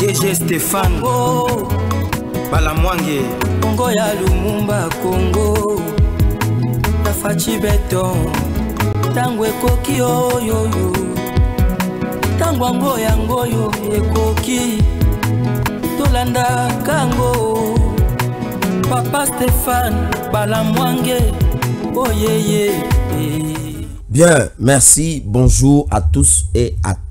dg stéphane oh. balamwange kongo ya lumumba kongo tafaci beton ekoki oyoyo. Oyo ekoki. Tolandaka yango papa stéphane balamwange oyeye. Bien, merci, bonjour à tous et à toutes.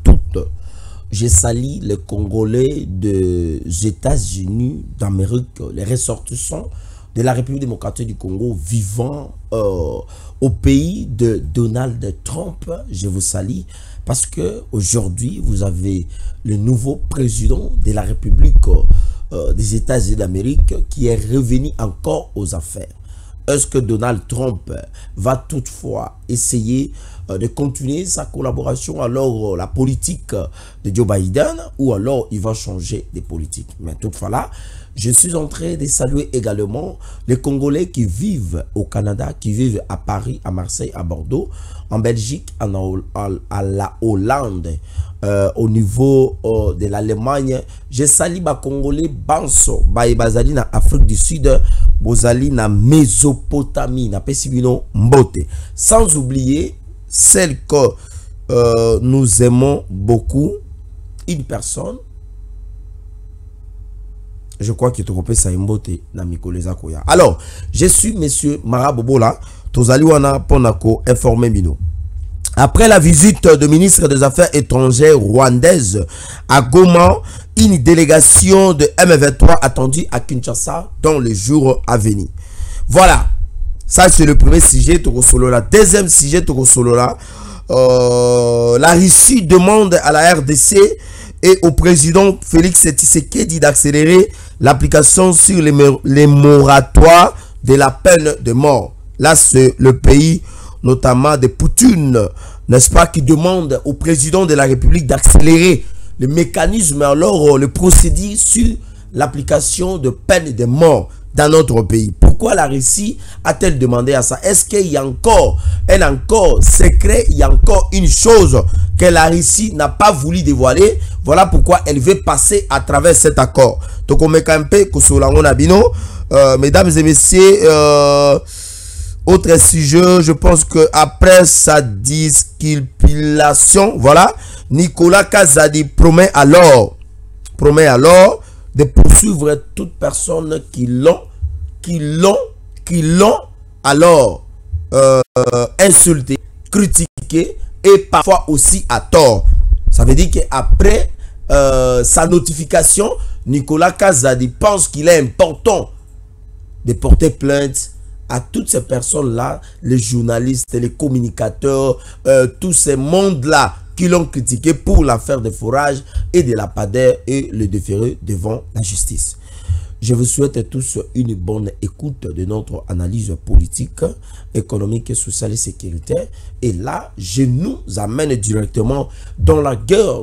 Je salue les Congolais des États-Unis d'Amérique, les ressortissants de la République démocratique du Congo vivant euh, au pays de Donald Trump. Je vous salue parce que aujourd'hui vous avez le nouveau président de la République euh, des États-Unis d'Amérique qui est revenu encore aux affaires. Est-ce que Donald Trump va toutefois essayer de continuer sa collaboration alors la politique de Joe Biden ou alors il va changer de politique Mais toutefois là, je suis en train de saluer également les Congolais qui vivent au Canada, qui vivent à Paris, à Marseille, à Bordeaux, en Belgique, en, à la Hollande, euh, au niveau euh, de l'Allemagne. Je salue les Congolais Banso, Bazali na Afrique du Sud, Bozali Mésopotamie, na Mbote. Sans oublier celle que euh, nous aimons beaucoup, une personne je crois que tu ça mbote na mikoleza koya. Alors, je suis monsieur Marabobola, tozali wana ponako informé mino. Après la visite de ministre des Affaires étrangères rwandaise à Goma, une délégation de M23 attendue à Kinshasa dans les jours à venir. Voilà. Ça, c'est le premier sujet. La deuxième sujet, euh, la Russie demande à la RDC et au président Félix Tshisekedi d'accélérer l'application sur les, les moratoires de la peine de mort. Là, c'est le pays, notamment de Poutine, n'est-ce pas, qui demande au président de la République d'accélérer le mécanisme, alors le procédé sur l'application de peine de mort dans notre pays. Pourquoi la Russie a-t-elle demandé à ça? Est-ce qu'il y a encore un encore secret, il y a encore une chose que la Russie n'a pas voulu dévoiler? Voilà pourquoi elle veut passer à travers cet accord. Donc on met quand même euh, mesdames et messieurs, euh, autre sujet, je pense que après sa disculpation, voilà, Nicolas Kazadi promet alors, promet alors de poursuivre toute personne qui l'ont, qui l'ont, qui l'ont alors euh, insulté, critiqué et parfois aussi à tort. Ça veut dire qu'après euh, sa notification, Nicolas Kazadi pense qu'il est important de porter plainte à toutes ces personnes-là, les journalistes, les communicateurs, euh, tous ces mondes-là qui l'ont critiqué pour l'affaire de forage et de la padère et le déféré devant la justice. Je vous souhaite tous une bonne écoute de notre analyse politique, économique, sociale et sécuritaire. Et là, je nous amène directement dans la guerre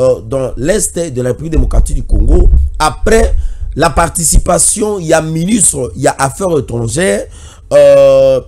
euh, dans l'Est de la République démocratique du Congo. Après la participation, il y a ministre, il y a affaires étrangères, euh,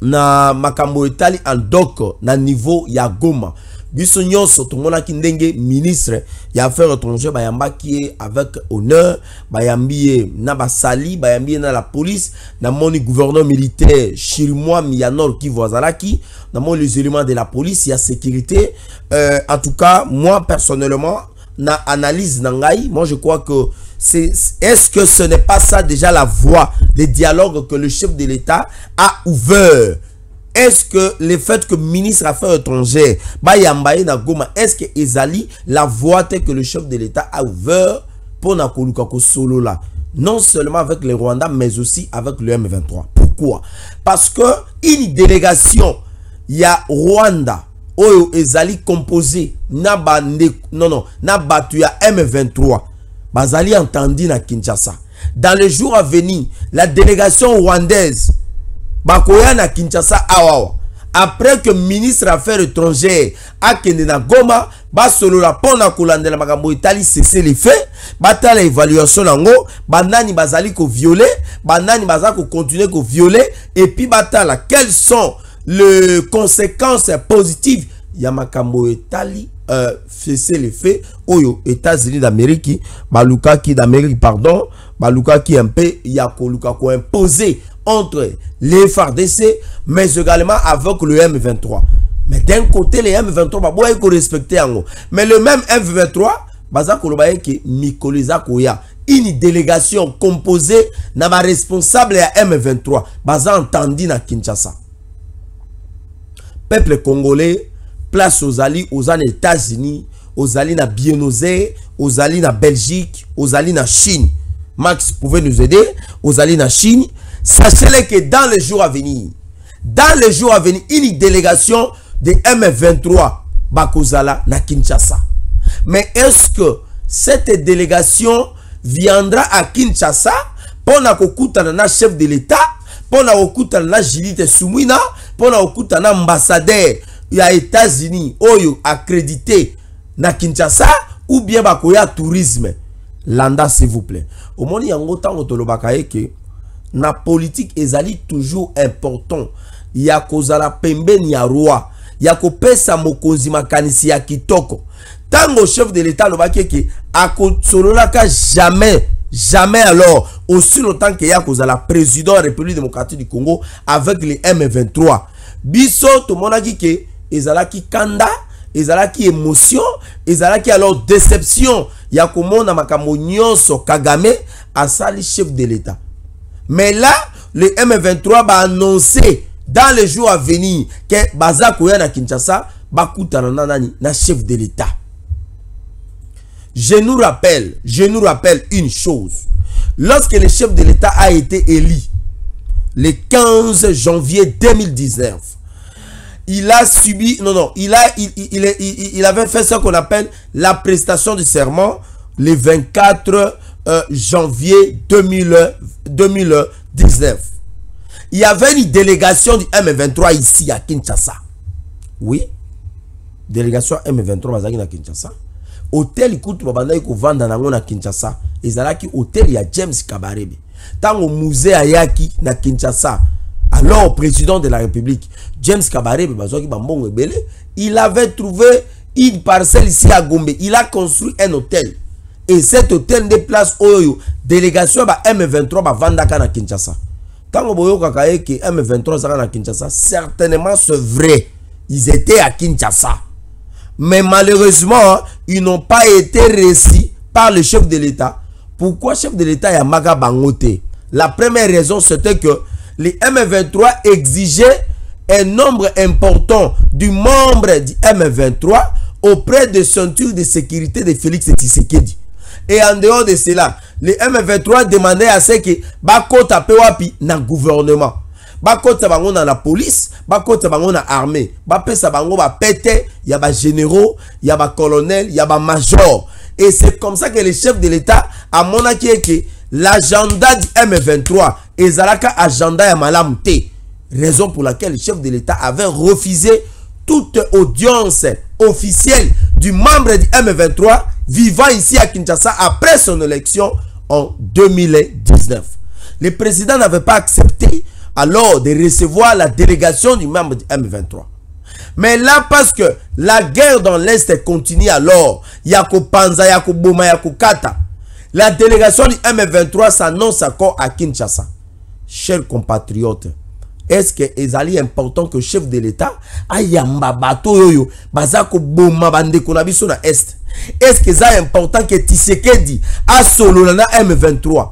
na makambo etali en doko na niveau ya Goma. Biso nyonso tomonaki ndenge ministre ya affaires étrangères bayambaki avec honneur bayambi na basali bayambi na la police. Namoni gouverneur militaire chirimwami ya nord kivu azalaki. Namoni les éléments de la police ya sécurité. Euh, en tout cas moi personnellement na analyse na ngai moi je crois que est-ce que ce n'est pas ça déjà la voie de dialogue que le chef de l'État a ouvert? Est-ce que le fait que le ministre affaires étrangères na goma est-ce que ezali la voie que le chef de l'État a ouvert pour na koluka ko solo là non seulement avec les Rwandais mais aussi avec le M23? Pourquoi? Parce que une délégation il y a Rwanda oyo ezali composé na bande non non na batu ya M23. Bazali entendu na Kinshasa. Dans les jours à venir la délégation rwandaise bakoya na Kinshasa awawa après que ministre affaires étrangères akende na Goma basolola mpona kolandela makambo etali cesser les faits. Batala évaluation nango banani bazali kovioler banani baza kocontinue kovioler et puis batala quelles sont les conséquences positives ya makambo etali euh, cesser les faits? Oyo états-unis d'amérique balukaki d'amérique pardon balukaki un peu ya koluka koimposer entre les FARDC mais également avec le M23 mais d'un côté les M23 baboya respecter yango mais le même M23 baza koloba ke mikolo eza koya une délégation composée na responsable ya M23 baza entendi na Kinshasa. Peuple congolais place ozali oza na états-unis ozali na buenos aires ozali na belgique ozali na chine. Max pouvez nous aider ozali na chine sachez que dans les jours à venir dans les jours à venir une délégation de m23 bakozala na kinshasa. Mais est-ce que cette délégation viendra à kinshasa mpo na chef de l'état mpo na kokutana na jilite sumwina mpo na ambassadeur ya états-unis oyo accrédité na kinshasa ou bien bakoya tourisme? Landa s'il vous plaît. Omoni yango ntango tolobaka eke na politique ezali toujours important. Ya kozala pembeni ya roi. Ya kopesa mokonzi makanisi ya kitoko. Ntango chef de l'état alobaki eke jamais jamais alors aussi longtemps que ya kozala président ya république démocratique du congo avec le m23. Biso tomonaki ke ezalaki kanda ezalaki émotion ezalaki alors déception. Ya komona makambo nyonso kagame asali chef de l'état mais là le m23 baannonce dans les jours à venir que baza koya na kinshasa bakutana na chef de l'état. Je nous rappelle je nous rappelle une chose. Lorsque le chef de l'état a été élu le 15 janvier 2019 il a subi, non, non, il, il, avait fait ce qu'on appelle la prestation de serment le 24 euh, janvier 2000, 2019. Il y avait une délégation du M23 ici à Kinshasa. Oui. Délégation M23 à Kinshasa. Hôtel Kutu Babanda ko vanda nango na Kinshasa. Ezalaki hôtel ya James Kabarebe. Tango musée ayaki na Kinshasa alors président de la République, James Kabarebe, il avait trouvé une parcelle ici à Gombe. Il a construit un hôtel. Et cet hôtel de place Oyo, délégation ba M23 ba Vandaka na Kinshasa. On kakaye que M23 sera na Kinshasa, certainement c'est vrai. Ils étaient à Kinshasa. Mais malheureusement, ils n'ont pas été réussis par le chef de l'État. Pourquoi chef de l'État y a Maga Bangote? La première raison, c'était que les M23 exigeaient un nombre important du membre du M23 auprès de ceinture de sécurité de Félix Tshisekedi. Et en dehors de cela, les M23 demandaient à ce que bakota pewapi na gouvernement. bakota bango na la police bakota bango na armée. Bapesa bango bapete ya bagénéraux ya bacolonel ya bamajor et c'est comme ça que le chef de l'état amonaki eke l'agenda du M23 ezalaka agenda ya malamu raison pour laquelle le chef de l'état avait refusé toute audience officielle du membre du M23 vivant ici à Kinshasa après son élection en 2019 le président n'avait pas accepté alors de recevoir la délégation du membre du M23. Mais là parce que la guerre dans l'Est continue alors yako panza yako boma yako kata. La délégation du M23 s'annonce encore à Kinshasa. Chers compatriotes, est-ce que ezali important que chef de l'État ayamba bato yoyo bazako boma bandeko na biso na est? Est-ce que c'est important que Tshisekedi a solo na M23?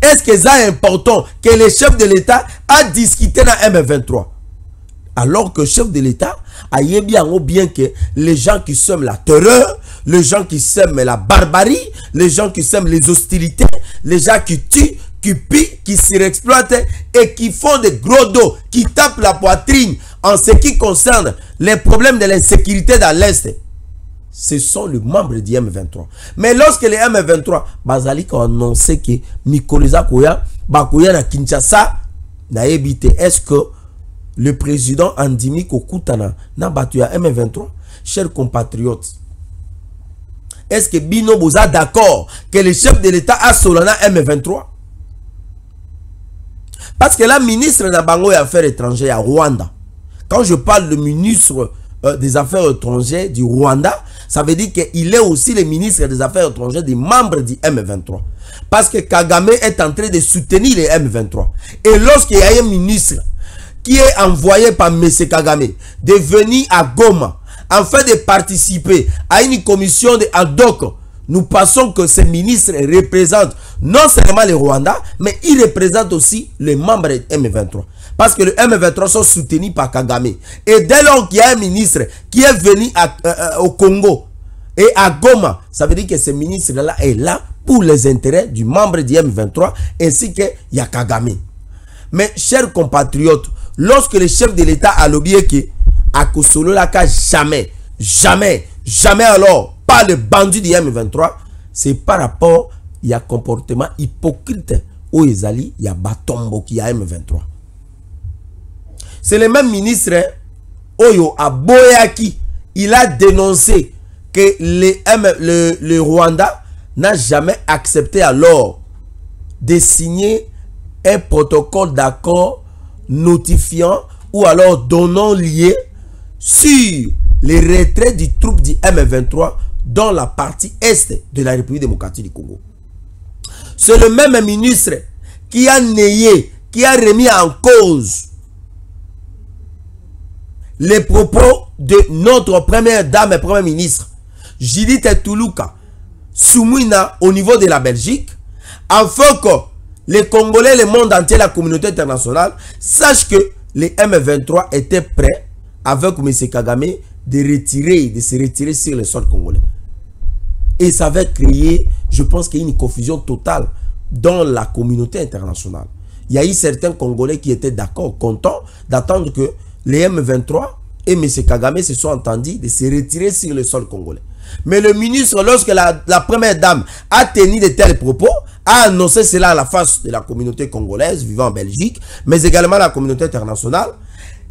Est-ce que c'est important que le chef de l'État a discuté na M23? Alors que chef de l'État a bien bien que les gens qui sèment la terreur les gens qui sèment la barbarie, les gens qui sèment les hostilités, les gens qui tuent, qui pillent, qui surexploitent et qui font des gros dos, qui tapent la poitrine en ce qui concerne les problèmes de l'insécurité dans l'Est. Ce sont les membres du M23. Mais lorsque les M23, Bazali a annoncé que Mikoliza Koya, Bakoya na Kinshasa, na est-ce que le président Andimi Kokutana na battu à M23, chers compatriotes, est-ce que Bino Boza d'accord que le chef de l'État a Solana M23 Parce que la ministre de Bango et Affaires étrangères à Rwanda, quand je parle de ministre euh, des Affaires étrangères du Rwanda, ça veut dire qu'il est aussi le ministre des Affaires étrangères des membres du M23. Parce que Kagame est en train de soutenir les M23. Et lorsqu'il y a un ministre qui est envoyé par M. Kagame de venir à Goma afin de participer à une commission de ad hoc nous pensons que ce ministre représente non seulement le Rwanda, mais il représente aussi les membres de M23. Parce que le M23 sont soutenus par Kagame. Et dès lors qu'il y a un ministre qui est venu euh, euh, au Congo et à Goma, ça veut dire que ce ministre-là est là pour les intérêts du membre du M23 ainsi que Yakagame. Mais chers compatriotes, lorsque le chef de l'État a lobbyé que à Kosolo jamais, jamais, jamais alors pas le bandit du M23, c'est par rapport il y a comportement hypocrite au Ezali, il y a Batombo qui a M23. C'est le même ministre Oyo Aboyaki, il a dénoncé que le, le Rwanda n'a jamais accepté alors de signer un protocole d'accord notifiant ou alors donnant lié sur les retraits du troupe du M23 dans la partie est de la République démocratique du Congo. C'est le même ministre qui a nié, qui a remis en cause les propos de notre première dame et premier ministre, Judith Toulouka, Soumouina au niveau de la Belgique, afin que les Congolais, le monde entier, la communauté internationale, sachent que les M23 étaient prêts avec M. Kagame de retirer, de se retirer sur le sol congolais. Et ça va créer, je pense qu'il y a une confusion totale dans la communauté internationale. Il y a eu certains Congolais qui étaient d'accord, contents d'attendre que les M23 et M. Kagame se soient entendus de se retirer sur le sol congolais. Mais le ministre, lorsque la, la première dame a tenu de tels propos, a annoncé cela à la face de la communauté congolaise vivant en Belgique, mais également la communauté internationale,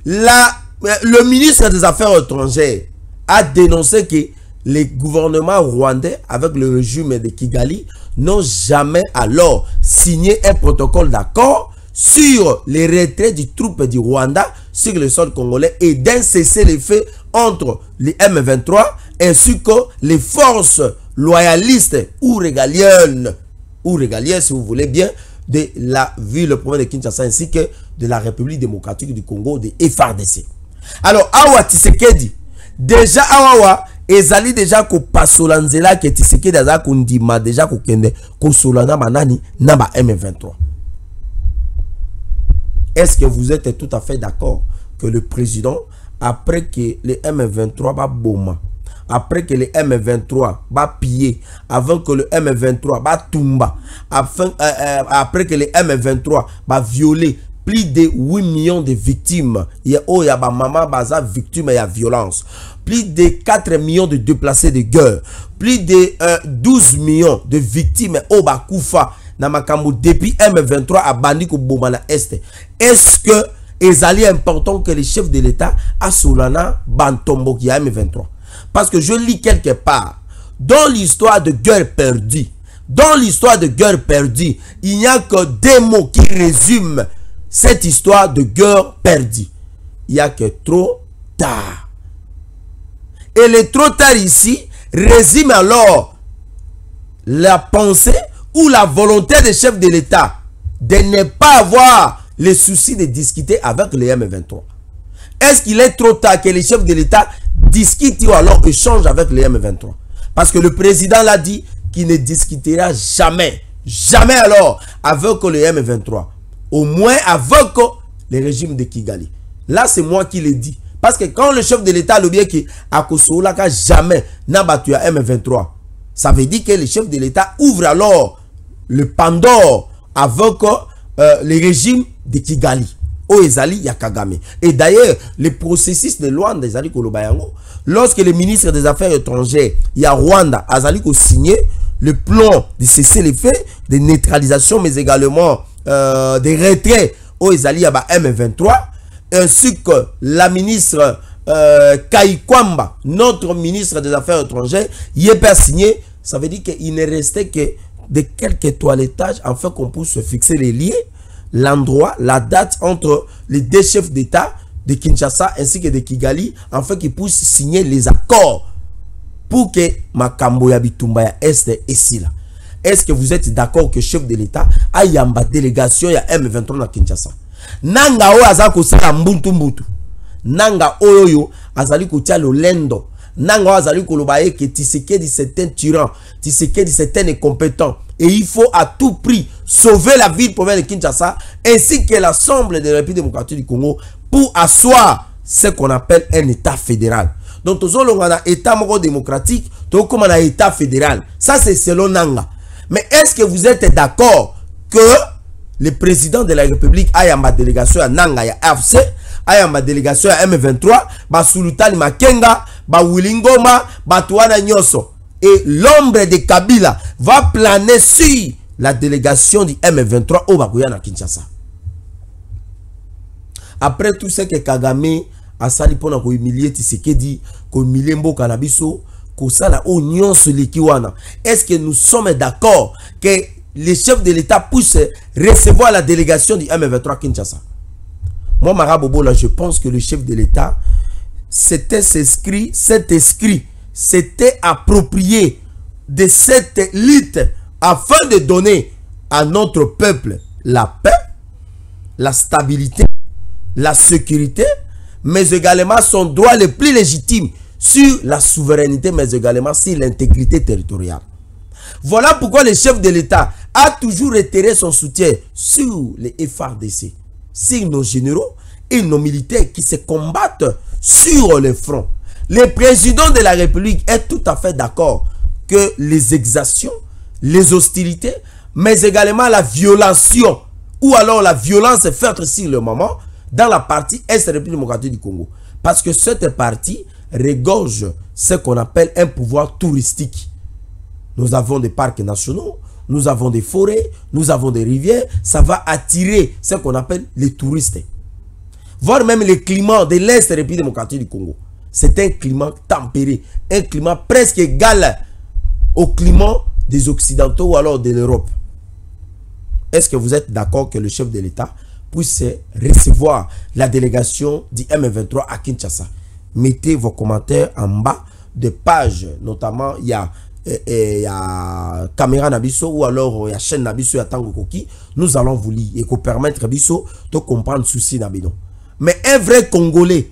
la le ministre des Affaires étrangères a dénoncé que les gouvernements rwandais, avec le régime de Kigali, n'ont jamais alors signé un protocole d'accord sur les retraits des troupes du Rwanda sur le sol congolais et d'un cessez-le-feu entre les M23 ainsi que les forces loyalistes ou régaliennes, ou régaliennes si vous voulez bien, de la ville de Kinshasa ainsi que de la République démocratique du Congo, de FRDC. alors awa tisekedi deja awawa ezali deja kopasola nzela ke tisekedi aza kondima deja kokende kosola na banani na ba m23 est-ce que vous êtes tout à fait d'accord que le président après que les m23 baboma après que les M23 va piller, avant que le M23 va afin, euh, euh, après que les M23 va violer plus de 8 millions de victimes. Il y a oh, maman baza victime et violence. Plus de 4 millions de déplacés de guerre. Plus de 12 euh, millions de victimes au Bakoufa. depuis M23 a bandi ko bomana est. Est-ce que ezali important que les chefs de l'État a Solana Bantombo qui a M23 Parce que je lis quelque part dans l'histoire de guerre perdue. Dans l'histoire de guerre perdue, il n'y a que des mots qui résument cette histoire de guerre perdue. Il n'y a que trop tard. Et le trop tard ici résume alors la pensée ou la volonté des chefs de l'État de ne pas avoir le souci de discuter avec les M23. Est-ce qu'il est trop tard que les chefs de l'État discutent ou alors échangent avec les M23? Parce que le président l'a dit qu'il ne discutera jamais, jamais alors avec les M23 au moins avec le régime de Kigali. Là, c'est moi qui le dis. Parce que quand le chef de l'État le bien qui a jamais n'a battu à M23, ça veut dire que le chef de l'État ouvre alors le Pandore avec euh, le régime de Kigali. Au Ezali Yakagame. Et d'ailleurs, le processus de loi d'Ezali Kolobayango, lorsque le ministre des Affaires étrangères, il y a Rwanda, Azali signé le plan de cesser les faits, de neutralisation, mais également euh, des retraits au Ezali M23, ainsi que la ministre euh, Kwamba, notre ministre des Affaires étrangères, y est pas signé. Ça veut dire qu'il ne restait que de quelques toilettages afin qu'on puisse fixer les liens, l'endroit, la date entre les deux chefs d'État de Kinshasa ainsi que de Kigali afin qu'ils puissent signer les accords pour que makambo ya bitumba ya est et sila. Est-ce que vous êtes d'accord que chef de l'État a yamba délégation ya M23 na Kinshasa? Nanga oyo aza kosala mbuntu mbutu. Nanga oyo azali kotia lolendo. Nanga azali koloba ye que Tshisekedi c'est un tyran. Tshisekedi c'est un incompétent. Et il faut à tout prix sauver la ville province de Kinshasa ainsi que l'Assemblée de la République démocratique du Congo pour asseoir ce qu'on appelle un État fédéral. Donc, tous les État démocratique, tout comme un État fédéral. Ça, c'est selon Nanga. Mais est-ce que vous êtes d'accord que le président de la République a ma délégation à Nanga, ya AFC, a ma délégation à M23, ba Sultani Makenga, ba Willingoma, ba Tuana Nyoso. Et l'ombre de Kabila va planer sur la délégation du M23 au Bakouyana Kinshasa. Après tout ce que Kagame a sali pona ko humilier Tshisekedi, ko humilier Mboka na biso, ko sala o nyonso leki wana. Est-ce que nous sommes d'accord que les chefs de l'État puissent recevoir la délégation du M23 Kinshasa Moi, Marabobo, là, je pense que le chef de l'État, c'était s'inscrit, cet s'était approprié de cette lutte afin de donner à notre peuple la paix, la stabilité, la sécurité, mais également son droit le plus légitime sur la souveraineté, mais également sur l'intégrité territoriale. Voilà pourquoi le chef de l'État a toujours retiré son soutien sur les FRDC, sur nos généraux et nos militaires qui se combattent sur le front. Le président de la République est tout à fait d'accord que les exactions, les hostilités, mais également la violation ou alors la violence faite sur le moment dans la partie Est République démocratique du Congo. Parce que cette partie regorge ce qu'on appelle un pouvoir touristique. Nous avons des parcs nationaux, nous avons des forêts, nous avons des rivières. Ça va attirer ce qu'on appelle les touristes. Voir même le climat de l'Est République démocratique du Congo. C'est un climat tempéré, un climat presque égal au climat des Occidentaux ou alors de l'Europe. Est-ce que vous êtes d'accord que le chef de l'État puisse recevoir la délégation du M23 à Kinshasa? Mettez vos commentaires en bas de pages, notamment il y a il y a caméra nabiso ou alors il y a chaîne nabiso ya tango koki nous allons vous lire et permettre biso de comprendre souci nabino mais un vrai congolais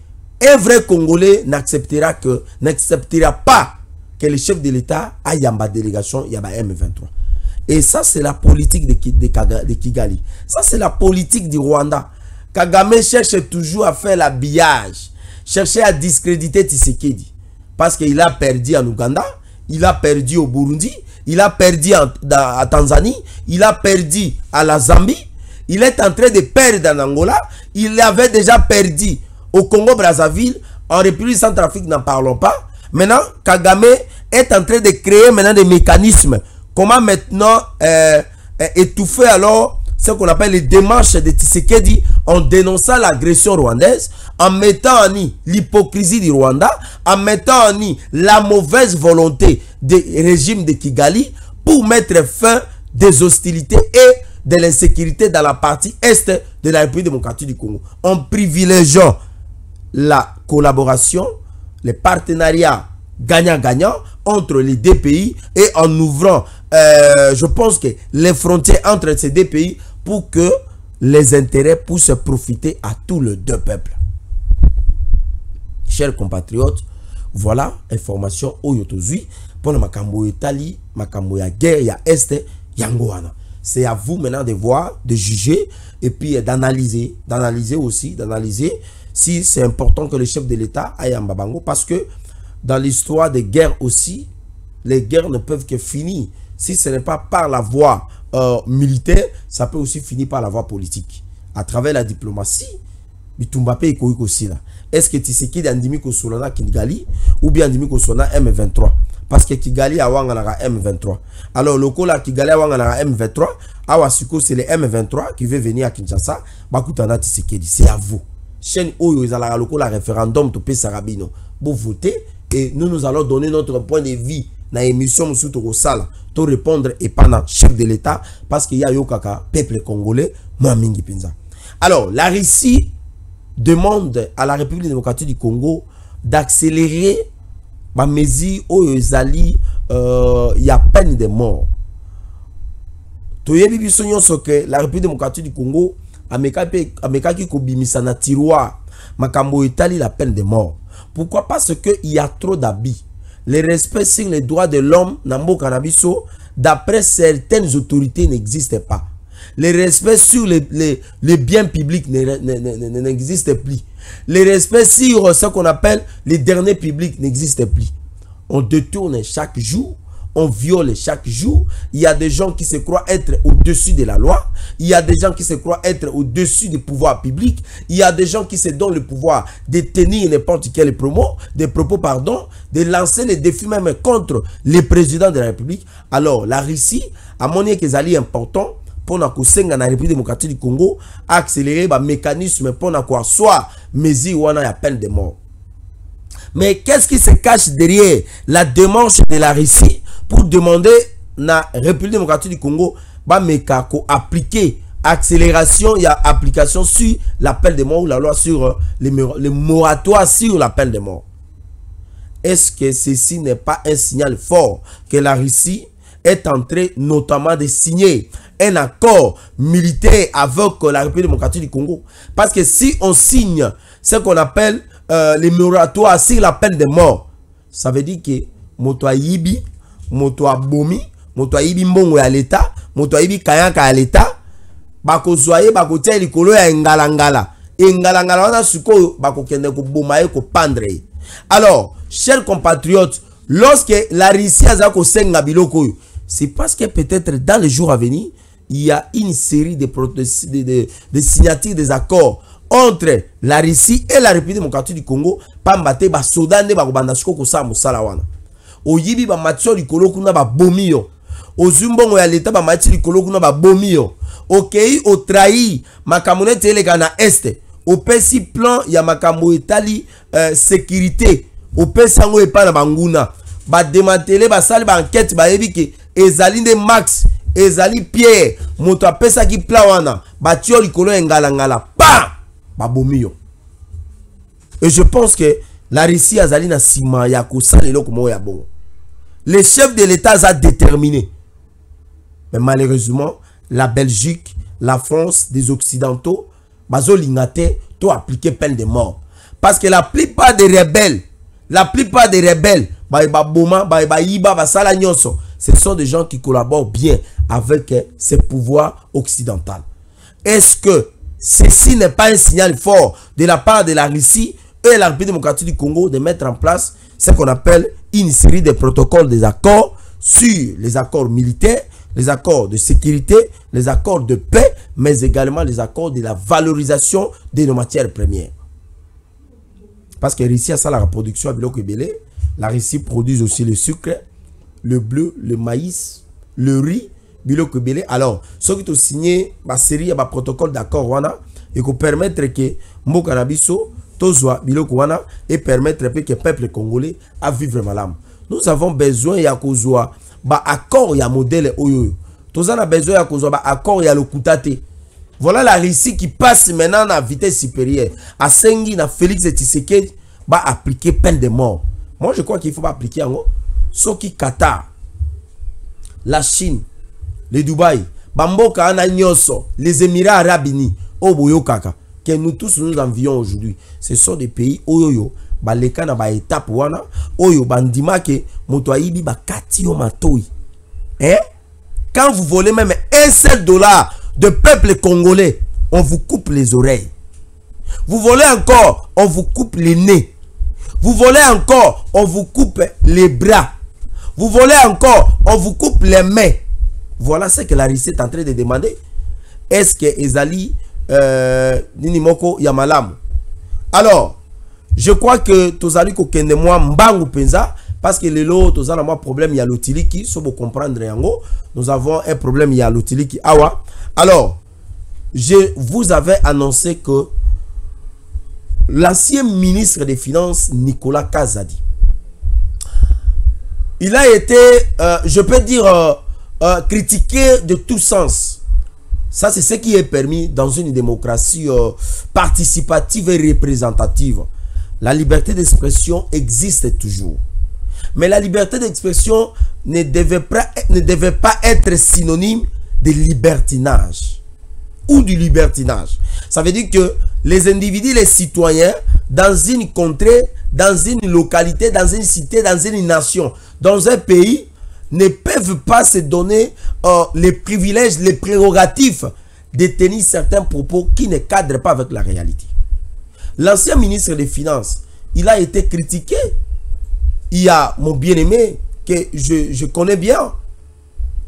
un vrai congolais n'acceptera que n'acceptera pas que le chef de l'état aille en délégation il y a M23 et ça, c'est la politique de Kigali. Ça, c'est la politique du Rwanda. Kagame cherche toujours à faire l'habillage, chercher à discréditer Tshisekedi. Parce qu'il a perdu en Ouganda, il a perdu au Burundi, il a perdu en, à Tanzanie, il a perdu à la Zambie, il est en train de perdre en Angola, il avait déjà perdu au Congo-Brazzaville, en République centrafrique, n'en parlons pas. Maintenant, Kagame est en train de créer maintenant des mécanismes Comment maintenant euh, euh, étouffer alors ce qu'on appelle les démarches de Tshisekedi en dénonçant l'agression rwandaise, en mettant en nid l'hypocrisie du Rwanda, en mettant en nid la mauvaise volonté du régime de Kigali pour mettre fin des hostilités et de l'insécurité dans la partie est de la République démocratique du Congo, en privilégiant la collaboration, les partenariats gagnant-gagnant entre les deux pays et en ouvrant euh, je pense que les frontières entre ces deux pays pour que les intérêts puissent profiter à tous les deux peuples. Chers compatriotes, voilà information oyotozui le makambo Italie, makambo ya guerre, ya est, yangoana. C'est à vous maintenant de voir, de juger et puis d'analyser, d'analyser aussi, d'analyser si c'est important que le chef de l'État aille en Babango parce que dans l'histoire des guerres aussi, les guerres ne peuvent que finir si ce n'est pas par la voie euh, militaire, ça peut aussi finir par la voie politique. À travers la diplomatie, Bitumbape et aussi là. Est-ce que Tshisekedi andimi solana Kigali ou bien andimi solana M23? Parce que Kigali a wangana M23. Alors le là Kigali a wangana M23, awa suko c'est le M23 qui veut venir à Kinshasa, bakutana Tshisekedi, c'est à vous. Chaîne Oyo ezala loko la référendum to pe sarabino. Vous votez et nous nous allons donner notre point de vue na émission mosusu tokosala to répondre epa na chef de l'état parce que ya yokaka peuple congolais mwa mingi alors la russie demande à la République démocratique du Congo d'accélérer ma mesure oyo ezali euh, peine de mort. La république démocratique du congo amekaki amekaki kobimisa na tiroir. Makambo etali la peine de mort. Pourquoi? Parce que il y a trop d'habits le respect sur les droits de l'homme biso d'après certaines autorités n'existe pas. Le respect sur les, les, les biens publics n'existe plus. Le respect sur ce qu'on appelle les derniers publics n'existe plus. On détourne chaque jour on viole chaque jour. Il y a des gens qui se croient être au-dessus de la loi. Il y a des gens qui se croient être au-dessus du pouvoir public. Il y a des gens qui se donnent le pouvoir de tenir n'importe quel des propos, pardon, de lancer les défis même contre les présidents de la République. Alors, la Russie, à mon avis, est important pour la République démocratique du Congo, accélérer le mécanisme pour quoi soit mesure où on a la peine de mort. Mais qu'est-ce qui se cache derrière la démarche de la Russie? Pour demander na République démocratique du Congo ba meka ko appliquer accélération il y a application sur la peine de mort ou la loi sur euh, les, les moratoires sur la peine de mort. Est-ce que ceci n'est pas un signal fort que la Russie est en train notamment de signer un accord militaire avec la République démocratique du Congo? Parce que si on signe ce qu'on appelle euh, les moratoires sur la peine de mort, ça veut dire que moto moto abomi moto ayibi mbongo ya leta moto ayibi kayaka ya leta. Bakozwa ye bakotia likolo ya engalangala. Engalangala wana sikoyo bakokende koboma ye kopandre ye. Alors chers compatriotes lorsque la russie aza kosenga biloko c'est parce que peut-être dans les jours à venir il y a une série de, de, de, de signatures des accords entre la russie et la république démocratique du congo. Pamba te basoda nde bakobanda sikoyo kosala mosala wana oyibi bamati likolo kuna babomi yo. Ozwi mbongo ya leta bamati likolo kuna babomi yo. Okei otrahi makambo neti eleka na este opesi plan ya makambo etali uh, sécurité. Opesi yango epai na banguna. Badematele basali bankete bayebi ke ezali nde max ezali pierre. Moto apesaki plan wana batie yo likolo ya ngalangala. Pa babomi yo. Et je pense que la Russie azali na nsima ya le chef de l'état a déterminé. Mais malheureusement la belgique la france des occidentaux bazolinga te to peine de mort. Parce que la plupart des rebelles la plupart des rebelles ce sont des gens qui collaborent bien avec ces pouvoirs occidentaux est-ce que ceci n'est pas un signal fort de la part de la Russie et la République démocratique du Congo de mettre en place ce qu'on appelle une série de protocoles, des accords sur les accords militaires, les accords de sécurité, les accords de paix, mais également les accords de la valorisation de nos matières premières. Parce que Russie a ça la reproduction à Biloko La Russie produit aussi le sucre, le bleu, le maïs, le riz, Alors, ceux qui ont signé ma série, ma protocole d'accord, et qui permettre que Mokanabiso tozwa biloko wana et permettre que peuple congolais à vivre malamu nous avons besoin ya kozwa ba accord ya modèle oyo. Toza na besoin ya kozwa ba accord ya lokuta te. Voilà la Russie qui passe maintenant à vitesse supérieure. Asengi na Félix Tshisekedi ba appliquer peine de mort. Moi je crois qu'il faut pas appliquer yango. Soki Qatar la Chine le Dubaï bamboka wana nyonso les Émirats Arabes Unis oyo boyokaka que nous tous nous envions aujourd'hui ce sont des pays oyo baleka na ba étape wana. Oyo bandima ke moto ayibi bakati hein quand vous volez même un seul dollar de peuple congolais on vous coupe les oreilles. Vous volez encore on vous coupe les nez. Vous volez encore on vous coupe les bras. Vous volez encore on vous coupe les mains. Voilà ce que la Russie est en train de demander. Est-ce que ezali euh, nini moko ya malamu. Alors je crois que tozali kokende mwa mbangu penza parce que lelo tozala mwa problème ya lotiliki so bo comprendre yango nous avons un problème ya lotiliki. Awa alors je vous avais annoncé que l'ancien ministre des finances Nicolas Kazadi il a été euh, je peux dire euh, critiqué de tous sens Ça, c'est ce qui est permis dans une démocratie euh, participative et représentative. La liberté d'expression existe toujours. Mais la liberté d'expression ne, ne devait pas être synonyme de libertinage ou du libertinage. Ça veut dire que les individus, les citoyens, dans une contrée, dans une localité, dans une cité, dans une nation, dans un pays, ne peuvent pas se donner euh, les privilèges, les prérogatives de tenir certains propos qui ne cadrent pas avec la réalité. L'ancien ministre des Finances, il a été critiqué. Il y a mon bien-aimé que je, je connais bien.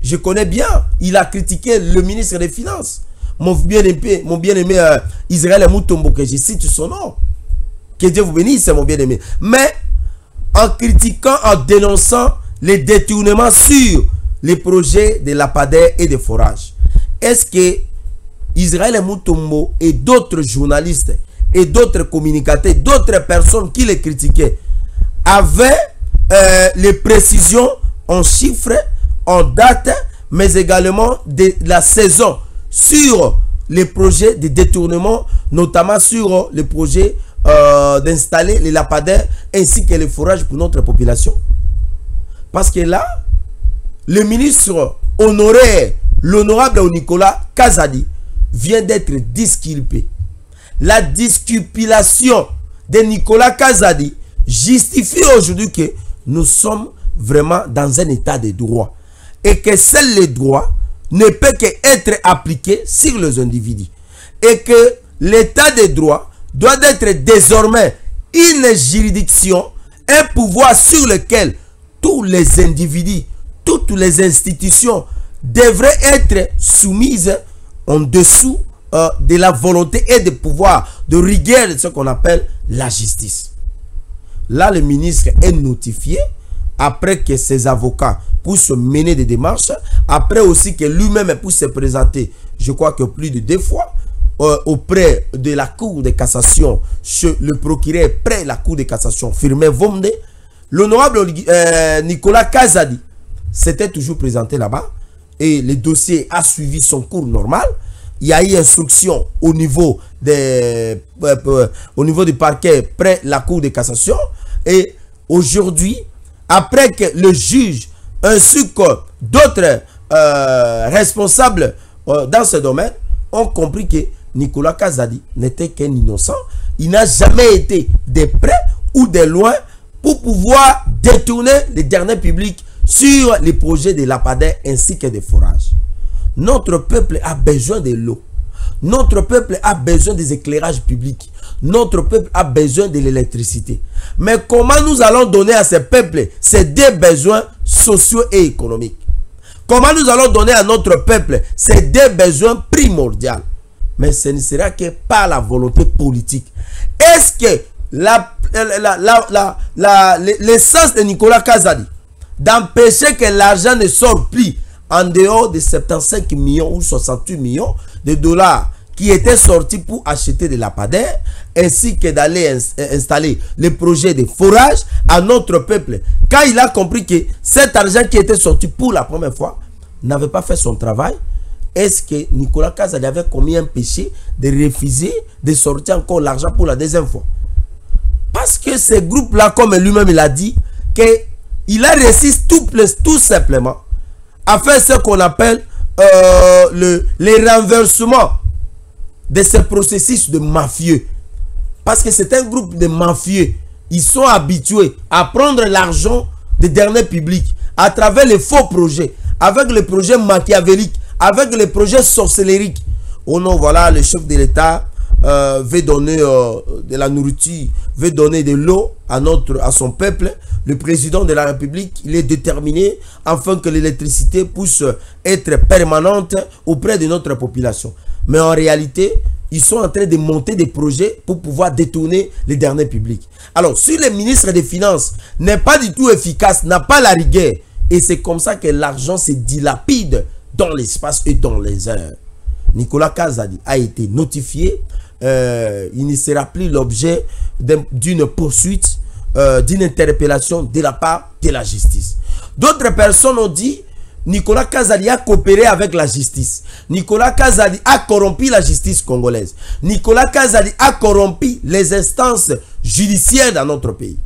Je connais bien. Il a critiqué le ministre des Finances. Mon bien-aimé, mon bien-aimé euh, Israël Moutombo, que je cite son nom. Que Dieu vous bénisse, mon bien-aimé. Mais en critiquant, en dénonçant les détournements sur les projets de lampadaires et de forage. Est-ce que Israël Moutombo et d'autres journalistes et d'autres communicateurs, d'autres personnes qui les critiquaient avaient euh, les précisions en chiffres, en dates, mais également de la saison sur les projets de détournement, notamment sur les projets euh, d'installer les lampadaires ainsi que les forages pour notre population? Parce que là, le ministre honoré, l'honorable Nicolas Kazadi, vient d'être disculpé. La disculpation de Nicolas Kazadi justifie aujourd'hui que nous sommes vraiment dans un état de droit. Et que seul le droit ne peut qu'être appliqué sur les individus. Et que l'état de droit doit être désormais une juridiction, un pouvoir sur lequel tous les individus, toutes les institutions devraient être soumises en dessous euh, de la volonté et de pouvoir de rigueur de ce qu'on appelle la justice. Là, le ministre est notifié après que ses avocats puissent mener des démarches, après aussi que lui-même puisse se présenter, je crois que plus de deux fois, euh, auprès de la Cour de cassation, le procureur près la Cour de cassation, Firmin Vomde, l'honorable euh, Nicolas Kazadi s'était toujours présenté là-bas et le dossier a suivi son cours normal. Il y a eu instruction au niveau, des, euh, euh, au niveau du parquet près la Cour de cassation. Et aujourd'hui, après que le juge ainsi que d'autres responsables dans ce domaine ont compris que Nicolas Kazadi n'était qu'un innocent, il n'a jamais été de près ou de loin pour pouvoir détourner les derniers publics sur les projets de lampadaires ainsi que des forages. Notre peuple a besoin de l'eau. Notre peuple a besoin des éclairages publics. Notre peuple a besoin de l'électricité. Mais comment nous allons donner à ce peuple ces deux besoins sociaux et économiques? Comment nous allons donner à notre peuple ces deux besoins primordiaux? Mais ce ne sera que par la volonté politique. Est-ce que la, la, la, la, la, l'essence de Nicolas Kazadi d'empêcher que l'argent ne sorte plus en dehors de 75 millions ou 68 millions de dollars qui étaient sortis pour acheter des lampadaires ainsi que d'aller ins installer les projets de forage à notre peuple. Quand il a compris que cet argent qui était sorti pour la première fois n'avait pas fait son travail, est-ce que Nicolas Kazadi avait commis un péché de refuser de sortir encore l'argent pour la deuxième fois? Parce que ces groupes-là, comme lui-même il a dit, qu'il a réussi tout, simplement à faire ce qu'on appelle euh, le, les renversements de ce processus de mafieux. Parce que c'est un groupe de mafieux. Ils sont habitués à prendre l'argent des derniers publics à travers les faux projets, avec les projets machiavéliques, avec les projets sorcellériques. Oh non, voilà, le chef de l'État euh, veut donner euh, de la nourriture, veut donner de l'eau à, notre, à son peuple. Le président de la République, il est déterminé afin que l'électricité puisse être permanente auprès de notre population. Mais en réalité, ils sont en train de monter des projets pour pouvoir détourner les derniers publics. Alors, si le ministre des Finances n'est pas du tout efficace, n'a pas la rigueur, et c'est comme ça que l'argent se dilapide dans l'espace et dans les heures. Nicolas Kazadi a été notifié. Euh, il ne sera plus l'objet d'une poursuite, euh, d'une interpellation de la part de la justice. D'autres personnes ont dit Nicolas Kazadi a coopéré avec la justice. Nicolas Kazadi a corrompu la justice congolaise. Nicolas Kazadi a corrompu les instances judiciaires dans notre pays.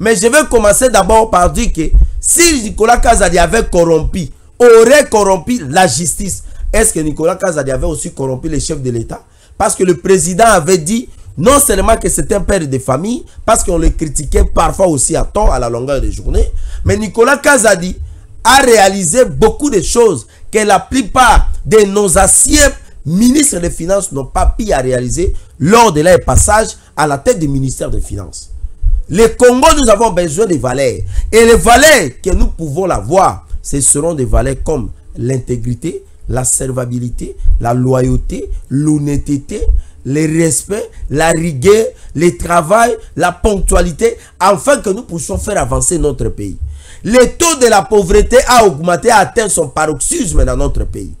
Mais je vais commencer d'abord par dire que si Nicolas Kazadi avait corrompu, aurait corrompu la justice, est-ce que Nicolas Kazadi avait aussi corrompu les chefs de l'État? Parce que le président avait dit non seulement que c'était un père de famille, parce qu'on le critiquait parfois aussi à tort à la longueur des journées, mais Nicolas Kazadi a réalisé beaucoup de choses que la plupart de nos anciens ministres des Finances n'ont pas pu réaliser lors de leur passage à la tête du ministère des Finances. Le Congo, nous avons besoin de valeurs. Et les valeurs que nous pouvons avoir, ce seront des valeurs comme l'intégrité, la servabilité, la loyauté, l'honnêteté, le respect, la rigueur, le travail, la ponctualité, afin que nous puissions faire avancer notre pays. Le taux de la pauvreté a augmenté, a atteint son paroxysme dans notre pays.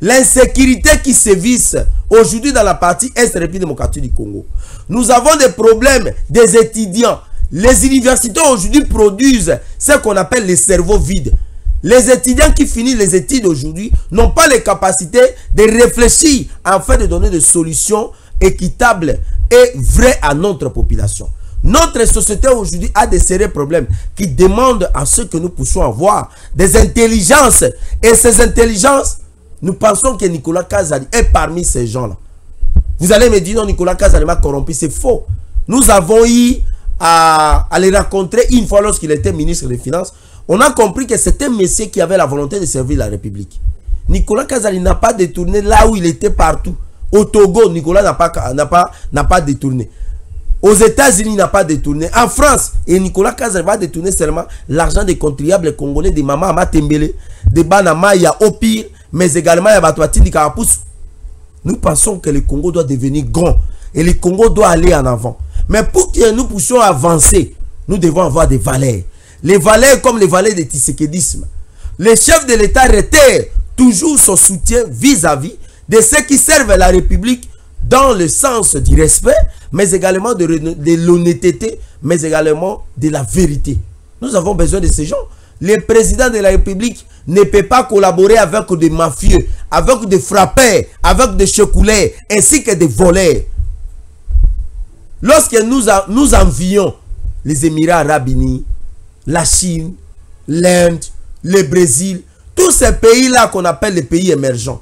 L'insécurité qui sévisse aujourd'hui dans la partie Est République démocratique du Congo. Nous avons des problèmes des étudiants. Les universités aujourd'hui produisent ce qu'on appelle les cerveaux vides. Les étudiants qui finissent les études aujourd'hui n'ont pas les capacités de réfléchir afin de donner des solutions équitables et vraies à notre population. Notre société aujourd'hui a des sérieux problèmes qui demandent à ce que nous puissions avoir des intelligences. Et ces intelligences, nous pensons que Nicolas Kazali est parmi ces gens-là. Vous allez me dire, non, Nicolas Kazali m'a corrompu. C'est faux. Nous avons eu à, à les rencontrer une fois lorsqu'il était ministre des Finances. On a compris que c'était un monsieur qui avait la volonté de servir la République. Nicolas Kazali n'a pas détourné là où il était partout. Au Togo, Nicolas n'a pas, pas, pas détourné. Aux États-Unis, il n'a pas détourné. En France, et Nicolas Kazali va détourner seulement l'argent des contribuables congolais, des mamans à Tembele, des Banama, il y a au pire, mais également il y a Batouatini Karapous. Nous pensons que le Congo doit devenir grand et le Congo doit aller en avant. Mais pour que nous puissions avancer, nous devons avoir des valeurs. Les valeurs comme les valeurs de Tshisekedisme. Les chefs de l'État retirent toujours son soutien vis-à-vis de ceux qui servent la République dans le sens du respect, mais également de, l'honnêteté, mais également de la vérité. Nous avons besoin de ces gens. Le président de la République ne peut pas collaborer avec des mafieux, avec des frappeurs, avec des chocoulets, ainsi que des voleurs. Lorsque nous, nous envions les Émirats arabes unis, la Chine, l'Inde, le Brésil, tous ces pays-là qu'on appelle les pays émergents,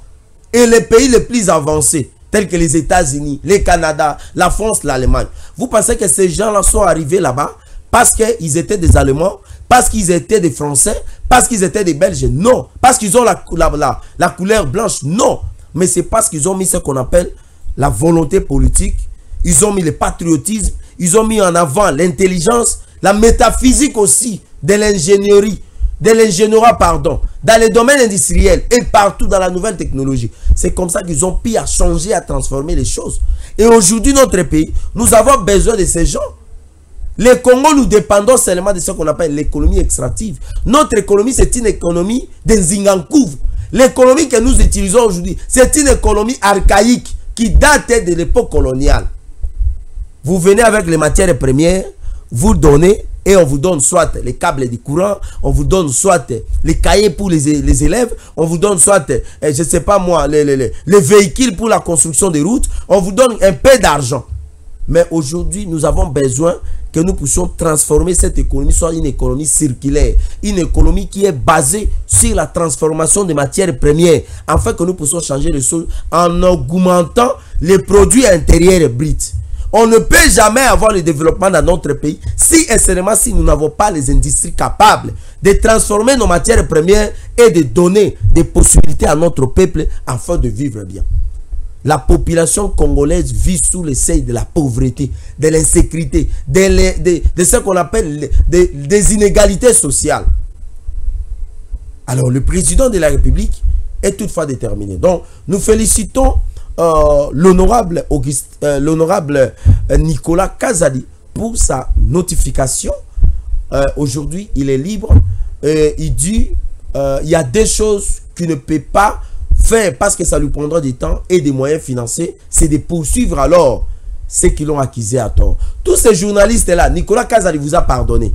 et les pays les plus avancés, tels que les États-Unis, le Canada, la France, l'Allemagne. Vous pensez que ces gens-là sont arrivés là-bas parce qu'ils étaient des Allemands, parce qu'ils étaient des Français, parce qu'ils étaient des Belges? Non. Parce qu'ils ont la, la, la, couleur blanche? Non. Mais c'est parce qu'ils ont mis ce qu'on appelle la volonté politique, ils ont mis le patriotisme, ils ont mis en avant l'intelligence, la métaphysique aussi de l'ingénierie, de l'ingénierie, pardon, dans les domaines industriels et partout dans la nouvelle technologie. C'est comme ça qu'ils ont pu à changer, à transformer les choses. Et aujourd'hui, notre pays, nous avons besoin de ces gens. Les Congo, nous dépendons seulement de ce qu'on appelle l'économie extractive. Notre économie, c'est une économie des Zingankouv. L'économie que nous utilisons aujourd'hui, c'est une économie archaïque qui date de l'époque coloniale. Vous venez avec les matières premières, vous donnez et on vous donne soit les câbles du courant, on vous donne soit les cahiers pour les, élèves, on vous donne soit, eh, je ne sais pas moi, les, les, les, véhicules pour la construction des routes, on vous donne un peu d'argent. Mais aujourd'hui, nous avons besoin que nous puissions transformer cette économie soit une économie circulaire, une économie qui est basée sur la transformation des matières premières, afin que nous puissions changer les choses en augmentant les produits intérieurs bruts. On ne peut jamais avoir le développement dans notre pays si et seulement si nous n'avons pas les industries capables de transformer nos matières premières et de donner des possibilités à notre peuple afin de vivre bien. La population congolaise vit sous le seuil de la pauvreté, de l'insécurité, de, de, ce qu'on appelle des inégalités sociales. Alors, le président de la République est toutefois déterminé. Donc, nous félicitons euh, l'honorable euh, euh, Nicolas Kazadi pour sa notification. Aujourd'hui, il est libre. il dit il y a des choses qu'il ne peut pas faire parce que ça lui prendra du temps et des moyens financiers. C'est de poursuivre alors ceux qui l'ont accusé à tort. Tous ces journalistes-là, Nicolas Kazali vous a pardonné.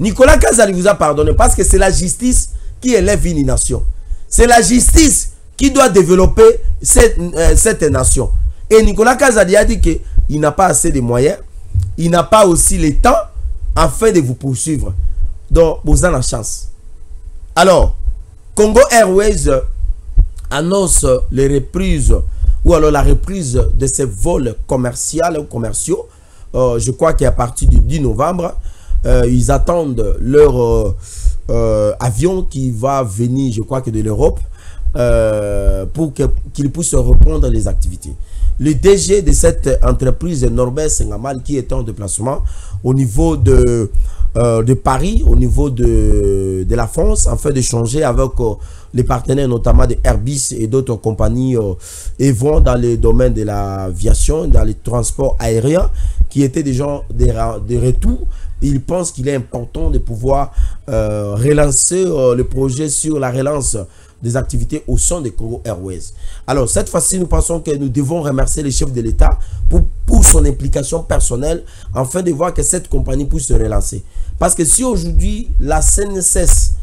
Nicolas Kazali vous a pardonné parce que c'est la justice qui élève une nation. C'est la justice qui doit développer cette, euh, nation. Et Nicolas Kazadi a dit qu'il n'a pas assez de moyens, il n'a pas aussi le temps afin de vous poursuivre. Donc, vous avez la chance. Alors, Congo Airways annonce les reprises ou alors la reprise de ces vols commerciaux commerciaux. Je crois qu'à partir du 10 novembre, euh, ils attendent leur euh, avion qui va venir, je crois que de l'Europe, euh, pour qu'ils puissent reprendre les activités. Le DG de cette entreprise, Norbert Sengamal, qui est en déplacement au niveau de, euh, de Paris, au niveau de, de la France, afin d'échanger avec euh, les partenaires, notamment de Airbus et d'autres compagnies, et vont dans le domaine de l'aviation, dans les transports aériens, qui étaient déjà des, des retours. Il pense qu'il est important de pouvoir relancer le projet sur la relance des activités au sein de Congo Airways. Alors, cette fois-ci, nous pensons que nous devons remercier le chef de l'État pour, pour son implication personnelle afin de voir que cette compagnie puisse se relancer. Parce que si aujourd'hui, la CNSS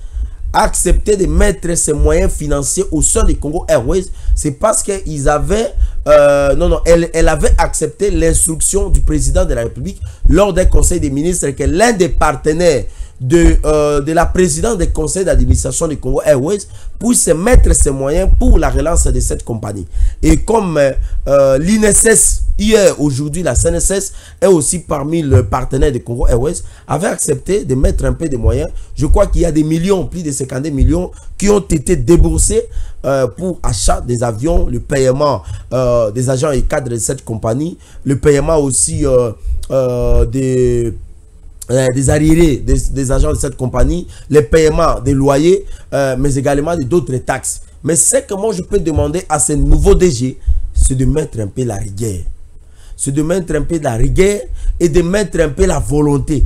a accepté de mettre ses moyens financiers au sein de Congo Airways, c'est parce qu'ils avaient, euh, non, non, elle, elle avait accepté l'instruction du président de la République lors d'un conseil des ministres que l'un des partenaires de, euh, de la présidente du conseil d'administration de Congo Airways puisse mettre ses moyens pour la relance de cette compagnie. Et comme euh, euh, l'INSS, hier, aujourd'hui, la CNSS est aussi parmi les partenaires de Congo Airways, avait accepté de mettre un peu de moyens. Je crois qu'il y a des millions, plus de 52 millions, qui ont été déboursés pour achat des avions, le paiement des agents et cadres de cette compagnie, le paiement aussi des euh, des arriérés des, agents de cette compagnie, les paiements des loyers, euh, mais également d'autres taxes. Mais ce que moi je peux demander à ce nouveau DG, c'est de mettre un peu la rigueur. C'est de mettre un peu la rigueur et de mettre un peu la volonté.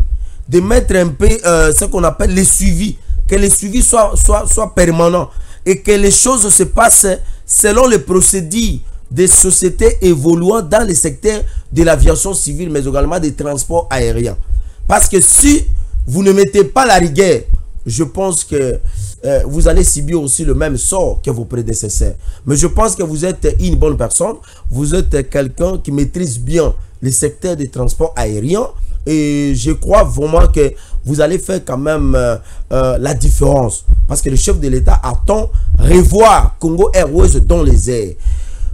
De mettre un peu euh, ce qu'on appelle le suivi. Que le suivi soit, soit, soit permanent. Et que les choses se passent selon les procédures des sociétés évoluant dans le secteur de l'aviation civile, mais également des transports aériens. Parce que si vous ne mettez pas la rigueur, je pense que euh, vous allez subir aussi le même sort que vos prédécesseurs. Mais je pense que vous êtes une bonne personne. Vous êtes quelqu'un qui maîtrise bien le secteur des transports aériens. Et je crois vraiment que vous allez faire quand même euh, euh, la différence. Parce que le chef de l'État attend revoir Congo Airways dans les airs.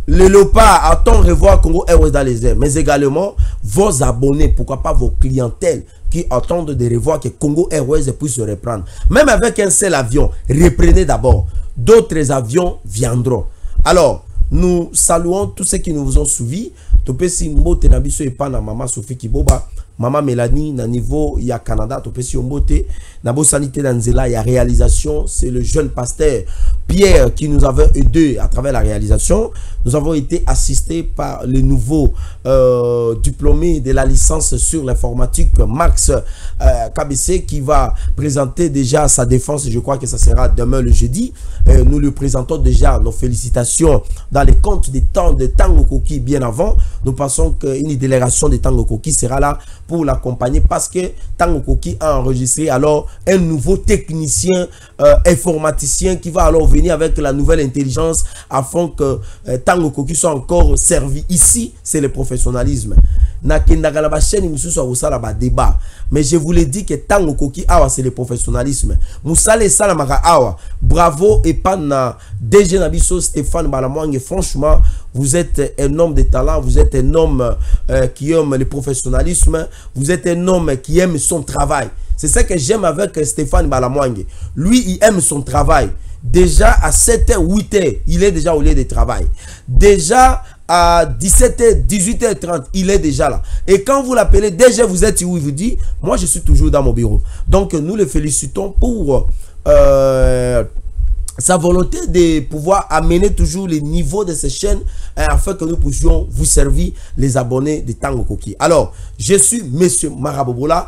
Le Léopard attend revoir Congo Airways dans les airs, mais également vos abonnés, pourquoi pas vos clientèles qui attendent de revoir que Congo Airways puisse se reprendre. Même avec un seul avion, reprenez d'abord. D'autres avions viendront. Alors, nous saluons tous ceux qui nous ont suivis. topesi mbote na biso epa na mama sophie kiboba mama mélanie na niveau ya canada topesi yo mbote nabosani te na nzela ya réalisation c'est le jeune pasteur pierre qui nous avait aidé à travers la réalisation. Nous avons été assistés par le nouveau euh, diplômé de la licence sur l'informatique max euh, KBC qui va présenter déjà sa défense. Je crois que ça sera demain le jeudi. Euh, nous lui présentons déjà nos félicitations dans les comptes des temps de Tango Koki bien avant. Nous pensons qu'une délégation de Tango Koki sera là pour l'accompagner parce que Tango Koki a enregistré alors un nouveau technicien euh, informaticien qui va alors venir avec la nouvelle intelligence afin que euh, Tango Koki soit encore servi ici c'est le professionnalisme na bachaîne mosusu akosala badébat mais je vous l'ai dit que ntango okoki awa c'est le professionnalisme. Mosala awa. Bravo epa na dg na biso stéphane balamwange. Franchement vous êtes un homme de talent vous êtes un homme euh, qui aime le professionnalisme vous êtes un homme qui aime son travail. C'est ça que j'aime avec stéphane balamwange. Lui il aime son travail. Déjà à 7h 8h il est déjà au lieu de travail. Déjà à 17h, 18h30, il est déjà là. Et quand vous l'appelez, déjà vous êtes où il vous dit, moi je suis toujours dans mon bureau. Donc nous le félicitons pour euh, sa volonté de pouvoir amener toujours les niveaux de ces chaînes hein, afin que nous puissions vous servir les abonnés de Tango Koki. Alors, je suis Monsieur Marabobola.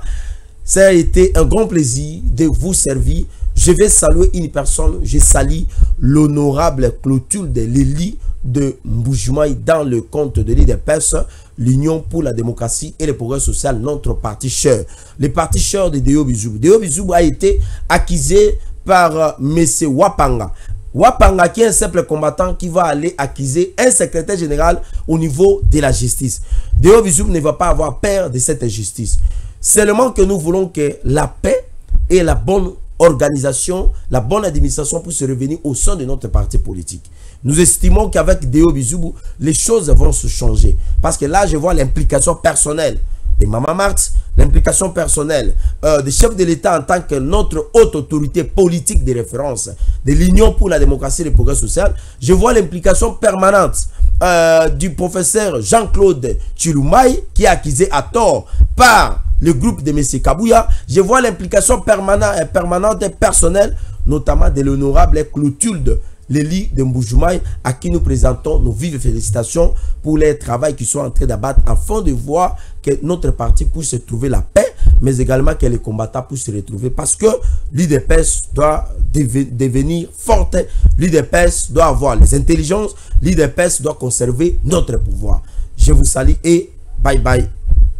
Ça a été un grand plaisir de vous servir. Je vais saluer une personne. Je salue l'honorable Clotilde Lely de Mboujoumaï dans le compte de l'île des Perses, l'Union pour la démocratie et le progrès social, notre parti cher. Le parti cher de Deo Bizoub. Deo Bizoub a été accusé par euh, Monsieur Wapanga. Wapanga qui est un simple combattant qui va aller accuser un secrétaire général au niveau de la justice. Deo Bizoum ne va pas avoir peur de cette injustice. Seulement que nous voulons que la paix et la bonne organisation, la bonne administration puissent revenir au sein de notre parti politique. Nous estimons qu'avec Deo Bizoubou, les choses vont se changer. Parce que là, je vois l'implication personnelle de Mama Marx, l'implication personnelle euh, des chefs de l'État en tant que notre haute autorité politique de référence de l'Union pour la démocratie et le progrès social. Je vois l'implication permanente euh, du professeur Jean-Claude Chilumai qui est accusé à tort par le groupe de M. Kabouya. Je vois l'implication permanente, permanente et personnelle notamment de l'honorable Clotilde Lélie de Mboujumaï, à qui nous présentons nos vives félicitations pour les travail qu'ils sont en train d'abattre afin de voir que notre parti puisse trouver la paix, mais également que les combattants puissent se retrouver parce que l'IDPS doit devenir forte, l'IDPS doit avoir les intelligences, l'IDPS doit conserver notre pouvoir. Je vous salue et bye bye.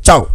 Ciao.